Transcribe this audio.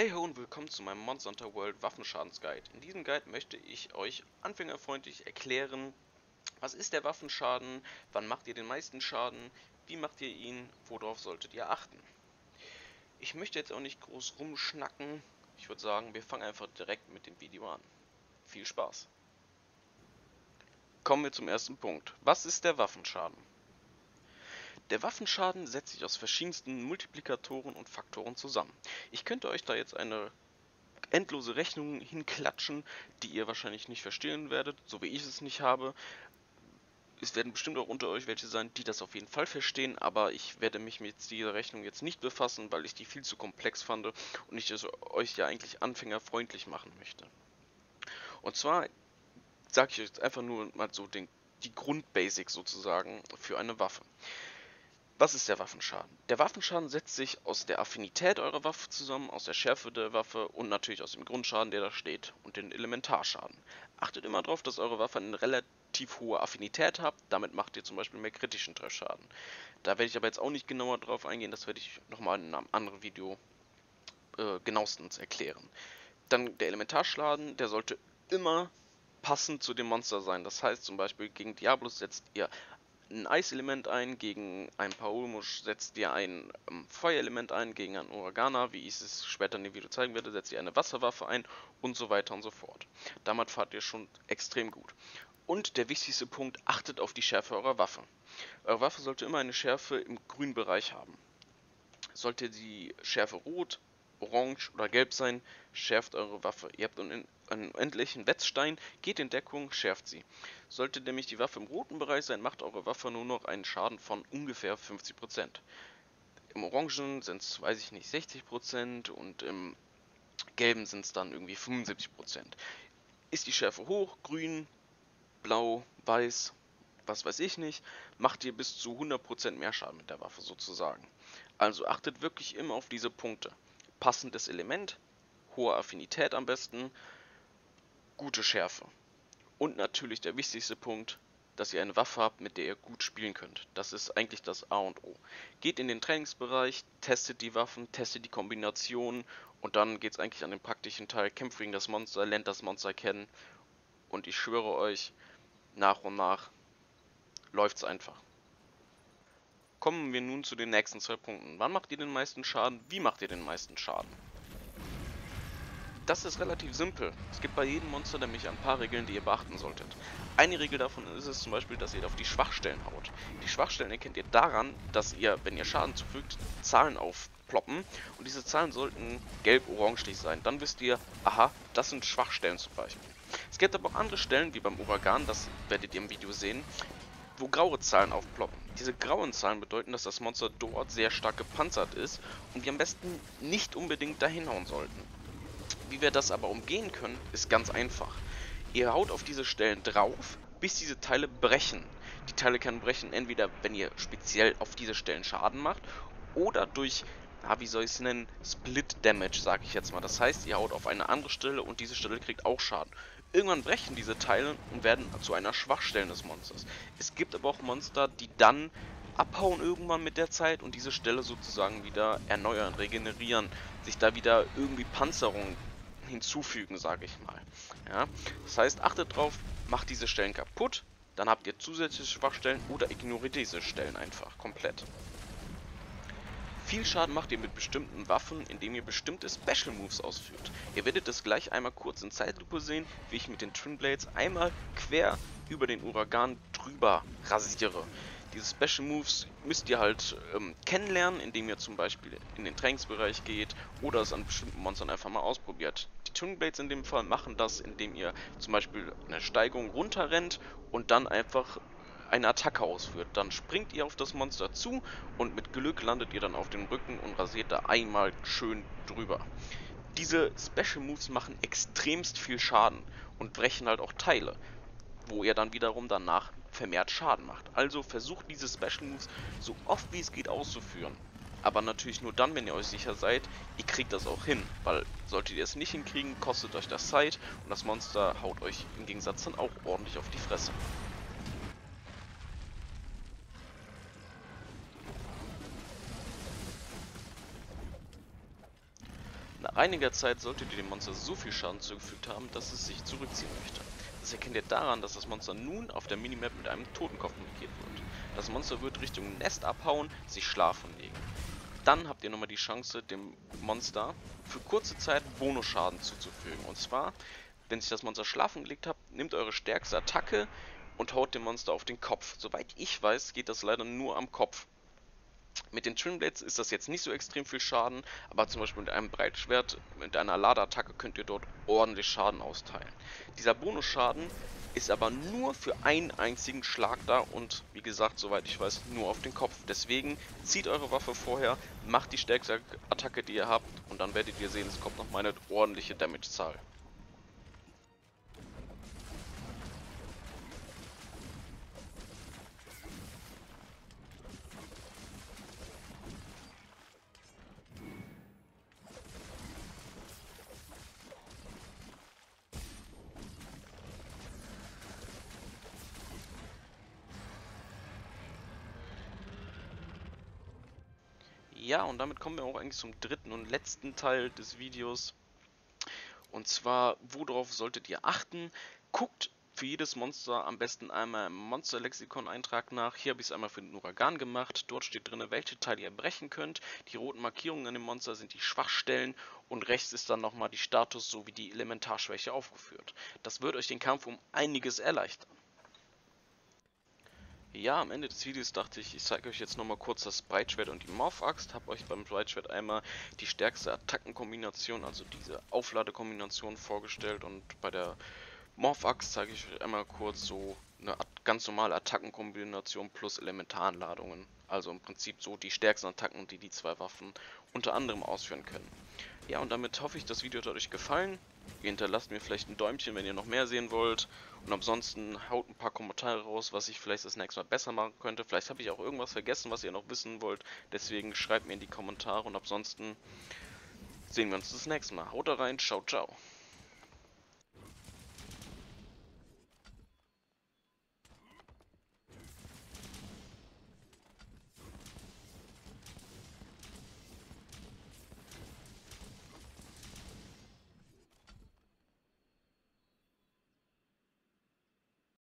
Hey ho und willkommen zu meinem Monster Hunter World Waffenschadensguide. In diesem Guide möchte ich euch anfängerfreundlich erklären, was ist der Waffenschaden, wann macht ihr den meisten Schaden, wie macht ihr ihn, worauf solltet ihr achten. Ich möchte jetzt auch nicht groß rumschnacken, ich würde sagen, wir fangen einfach direkt mit dem Video an. Viel Spaß! Kommen wir zum ersten Punkt. Was ist der Waffenschaden? Der Waffenschaden setzt sich aus verschiedensten Multiplikatoren und Faktoren zusammen. Ich könnte euch da jetzt eine endlose Rechnung hinklatschen, die ihr wahrscheinlich nicht verstehen werdet, so wie ich es nicht habe. Es werden bestimmt auch unter euch welche sein, die das auf jeden Fall verstehen, aber ich werde mich mit dieser Rechnung jetzt nicht befassen, weil ich die viel zu komplex fand und ich es euch ja eigentlich anfängerfreundlich machen möchte. Und zwar sage ich euch einfach nur mal so den, die Grundbasics sozusagen für eine Waffe. Was ist der Waffenschaden? Der Waffenschaden setzt sich aus der Affinität eurer Waffe zusammen, aus der Schärfe der Waffe und natürlich aus dem Grundschaden, der da steht und den Elementarschaden. Achtet immer darauf, dass eure Waffe eine relativ hohe Affinität habt, damit macht ihr zum Beispiel mehr kritischen Treffschaden. Da werde ich aber jetzt auch nicht genauer drauf eingehen, das werde ich nochmal in einem anderen Video äh, genauestens erklären. Dann der Elementarschaden, der sollte immer passend zu dem Monster sein. Das heißt zum Beispiel gegen Diabolus setzt ihr ein Eiselement ein, gegen ein Paulmusch setzt ihr ein ähm, Feuerelement ein, gegen ein Uragana, wie ich es später in dem Video zeigen werde, setzt ihr eine Wasserwaffe ein und so weiter und so fort. Damit fahrt ihr schon extrem gut. Und der wichtigste Punkt, achtet auf die Schärfe eurer Waffe. Eure Waffe sollte immer eine Schärfe im grünen Bereich haben. Sollte die Schärfe rot, orange oder gelb sein, schärft eure Waffe. Ihr habt einen unendlichen Wetzstein, geht in Deckung, schärft sie. Sollte nämlich die Waffe im roten Bereich sein, macht eure Waffe nur noch einen Schaden von ungefähr 50%. Im orangen sind es, weiß ich nicht, 60% und im gelben sind es dann irgendwie 75%. Ist die Schärfe hoch, grün, blau, weiß, was weiß ich nicht, macht ihr bis zu 100% mehr Schaden mit der Waffe sozusagen. Also achtet wirklich immer auf diese Punkte passendes Element, hohe Affinität am besten, gute Schärfe. Und natürlich der wichtigste Punkt, dass ihr eine Waffe habt, mit der ihr gut spielen könnt. Das ist eigentlich das A und O. Geht in den Trainingsbereich, testet die Waffen, testet die Kombinationen und dann geht es eigentlich an den praktischen Teil. Kämpft gegen das Monster, lernt das Monster kennen und ich schwöre euch, nach und nach läuft es einfach. Kommen wir nun zu den nächsten zwei Punkten. Wann macht ihr den meisten Schaden? Wie macht ihr den meisten Schaden? Das ist relativ simpel. Es gibt bei jedem Monster nämlich ein paar Regeln, die ihr beachten solltet. Eine Regel davon ist es zum Beispiel, dass ihr auf die Schwachstellen haut. Die Schwachstellen erkennt ihr daran, dass ihr, wenn ihr Schaden zufügt, Zahlen aufploppen und diese Zahlen sollten gelb-orange sein. Dann wisst ihr, aha, das sind Schwachstellen zum Beispiel. Es gibt aber auch andere Stellen, wie beim Uragan, das werdet ihr im Video sehen, wo graue Zahlen aufploppen. Diese grauen Zahlen bedeuten, dass das Monster dort sehr stark gepanzert ist und wir am besten nicht unbedingt dahin hauen sollten. Wie wir das aber umgehen können, ist ganz einfach. Ihr haut auf diese Stellen drauf, bis diese Teile brechen. Die Teile können brechen entweder, wenn ihr speziell auf diese Stellen Schaden macht oder durch, na, wie soll ich es nennen, Split Damage, sage ich jetzt mal. Das heißt, ihr haut auf eine andere Stelle und diese Stelle kriegt auch Schaden. Irgendwann brechen diese Teile und werden zu einer Schwachstelle des Monsters. Es gibt aber auch Monster, die dann abhauen irgendwann mit der Zeit und diese Stelle sozusagen wieder erneuern, regenerieren, sich da wieder irgendwie Panzerung hinzufügen, sage ich mal. Ja? Das heißt, achtet drauf, macht diese Stellen kaputt, dann habt ihr zusätzliche Schwachstellen oder ignoriert diese Stellen einfach komplett. Viel Schaden macht ihr mit bestimmten Waffen, indem ihr bestimmte Special Moves ausführt. Ihr werdet es gleich einmal kurz in Zeitlupe sehen, wie ich mit den Twin Blades einmal quer über den Uragan drüber rasiere. Diese Special Moves müsst ihr halt ähm, kennenlernen, indem ihr zum Beispiel in den Trainingsbereich geht oder es an bestimmten Monstern einfach mal ausprobiert. Die Twin Blades in dem Fall machen das, indem ihr zum Beispiel eine Steigung runterrennt und dann einfach eine Attacke ausführt. Dann springt ihr auf das Monster zu und mit Glück landet ihr dann auf dem Rücken und rasiert da einmal schön drüber. Diese Special Moves machen extremst viel Schaden und brechen halt auch Teile, wo ihr dann wiederum danach vermehrt Schaden macht. Also versucht diese Special Moves so oft wie es geht auszuführen. Aber natürlich nur dann, wenn ihr euch sicher seid, ihr kriegt das auch hin. Weil solltet ihr es nicht hinkriegen, kostet euch das Zeit und das Monster haut euch im Gegensatz dann auch ordentlich auf die Fresse. Einiger Zeit solltet ihr dem Monster so viel Schaden zugefügt haben, dass es sich zurückziehen möchte. Das erkennt ihr daran, dass das Monster nun auf der Minimap mit einem Totenkopf markiert wird. Das Monster wird Richtung Nest abhauen, sich schlafen legen. Dann habt ihr nochmal die Chance, dem Monster für kurze Zeit Bonusschaden zuzufügen. Und zwar, wenn sich das Monster schlafen gelegt hat, nimmt eure stärkste Attacke und haut dem Monster auf den Kopf. Soweit ich weiß, geht das leider nur am Kopf. Mit den Twin Blades ist das jetzt nicht so extrem viel Schaden, aber zum Beispiel mit einem Breitschwert, mit einer Ladeattacke könnt ihr dort ordentlich Schaden austeilen. Dieser Bonusschaden ist aber nur für einen einzigen Schlag da und wie gesagt, soweit ich weiß, nur auf den Kopf. Deswegen zieht eure Waffe vorher, macht die stärkste Attacke, die ihr habt und dann werdet ihr sehen, es kommt noch mal eine ordentliche Damage-Zahl. Ja, und damit kommen wir auch eigentlich zum dritten und letzten Teil des Videos. Und zwar, worauf solltet ihr achten? Guckt für jedes Monster am besten einmal im Monster-Lexikon-Eintrag nach. Hier habe ich es einmal für den Uragan gemacht. Dort steht drin, welche Teile ihr brechen könnt. Die roten Markierungen an dem Monster sind die Schwachstellen und rechts ist dann nochmal die Status sowie die Elementarschwäche aufgeführt. Das wird euch den Kampf um einiges erleichtern. Ja, am Ende des Videos dachte ich, ich zeige euch jetzt nochmal kurz das Breitschwert und die Morph-Axt. Habe euch beim Breitschwert einmal die stärkste Attackenkombination, also diese Aufladekombination vorgestellt und bei der Morph-Axt zeige ich euch einmal kurz so eine ganz normale Attackenkombination plus Elementaranladungen. Also im Prinzip so die stärksten Attacken, die die zwei Waffen unter anderem ausführen können. Ja, und damit hoffe ich, das Video hat euch gefallen. Ihr hinterlasst mir vielleicht ein Däumchen, wenn ihr noch mehr sehen wollt. Und ansonsten haut ein paar Kommentare raus, was ich vielleicht das nächste Mal besser machen könnte. Vielleicht habe ich auch irgendwas vergessen, was ihr noch wissen wollt. Deswegen schreibt mir in die Kommentare und ansonsten sehen wir uns das nächste Mal. Haut rein, ciao, ciao.